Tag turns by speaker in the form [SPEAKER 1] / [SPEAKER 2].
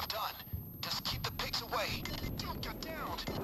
[SPEAKER 1] have done. Just keep the pigs away. Don't get down.